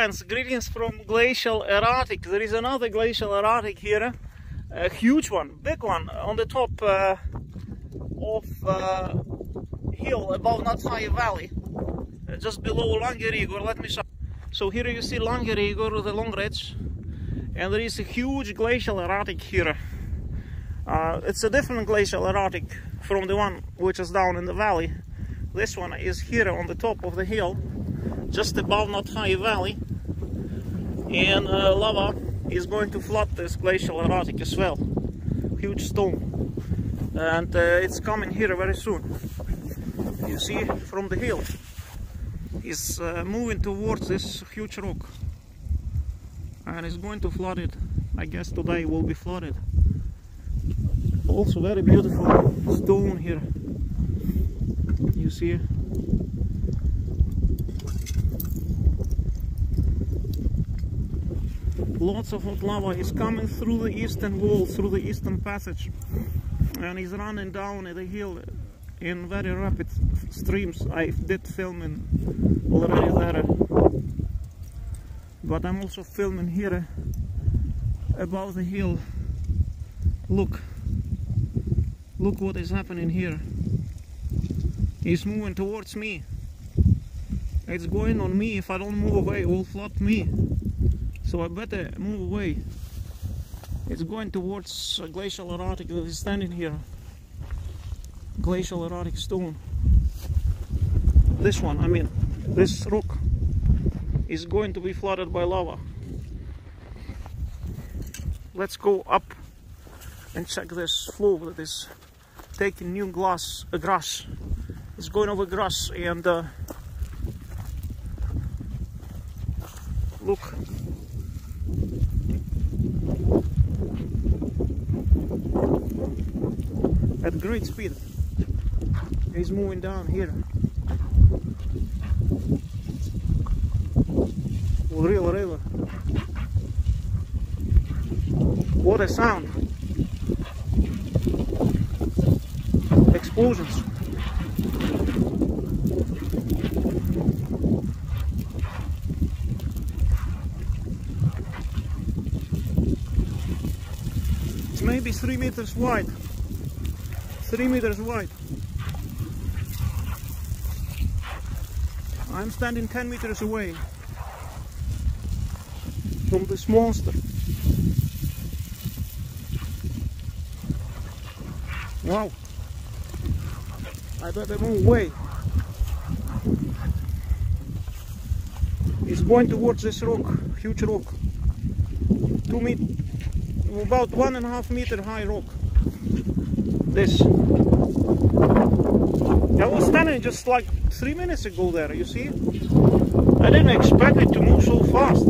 Friends, greetings from Glacial Erratic. There is another Glacial Erratic here, a huge one, big one, on the top uh, of uh, hill above Nátthagi Valley, uh, just below Langihryggur. Let me show. So here you see Langihryggur, the long ridge, and there is a huge Glacial Erratic here. Uh, it's a different Glacial Erratic from the one which is down in the valley. This one is here on the top of the hill, just above Nátthagi Valley and uh, lava is going to flood this glacial erratic as well. Huge stone and uh, it's coming here very soon. You see from the hill is uh, moving towards this huge rock. And it's going to flood it. I guess today will be flooded. Also very beautiful stone here. You see lots of hot lava is coming through the eastern wall, through the eastern passage, and is running down the hill in very rapid streams. I did filming already there, but I'm also filming here above the hill. Look, look what is happening here. It's moving towards me. It's going on me. If I don't move away, it will flood me. So I better move away. It's going towards glacial erratic that is standing here. Glacial erratic stone. This one, I mean, this rock is going to be flooded by lava. Let's go up and check this flow that is taking new glass, uh, grass. It's going over grass and uh, look at great speed. He's moving down here. Oh, real, real. What a sound. Explosions. It's maybe three meters wide three meters wide. I'm standing 10 meters away from this monster. Wow. I better move away. He's going towards this rock, huge rock. Two meter, about one and a half meter high rock this. I was standing just like three minutes ago there, you see? I didn't expect it to move so fast.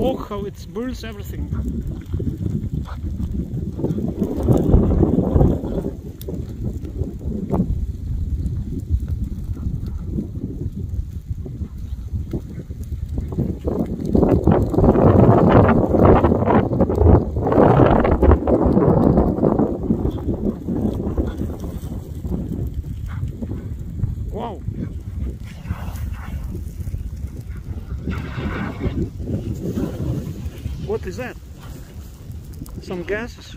Look how it burns everything. Wow. What is that? Some gases?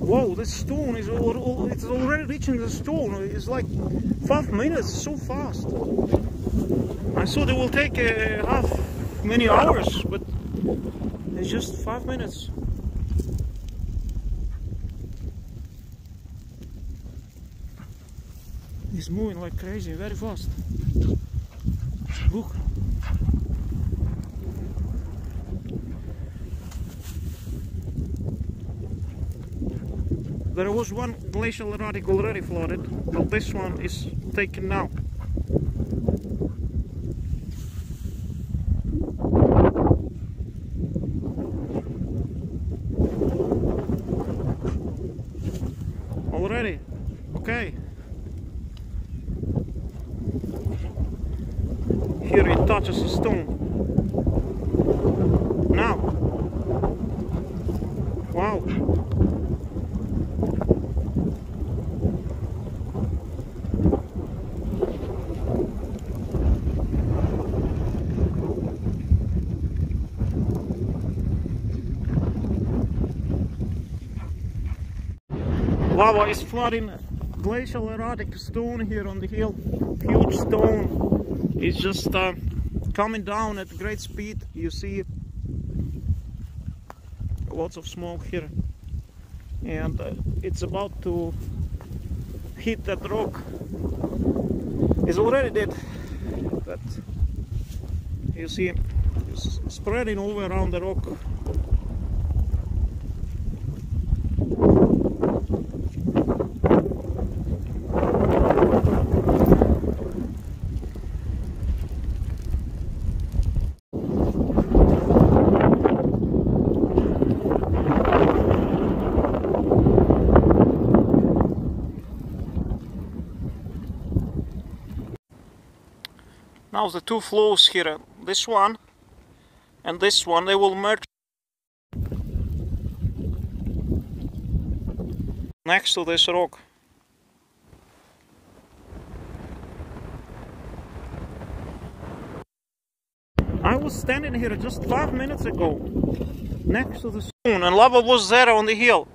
Whoa, this stone is al it's already reaching the stone. It's like five minutes, so fast. I thought it will take uh, half many hours, but it's just five minutes. He's moving like crazy, very fast. Look. There was one glacial erratic already flooded, but this one is taken now. Already? Okay. Here it touches a stone. Now. Wow. Lava is flooding glacial erratic stone here on the hill. Huge stone It's just uh, coming down at great speed. You see lots of smoke here. And uh, it's about to hit that rock. It's already dead. But you see it's spreading over around the rock. Now the two flows here, this one and this one, they will merge next to this rock. I was standing here just five minutes ago next to the stone and lava was there on the hill.